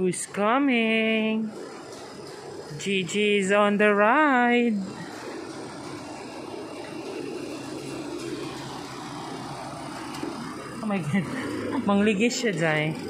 Who's coming? Gigi is on the ride. Oh my God. Mangligis siya, Jai.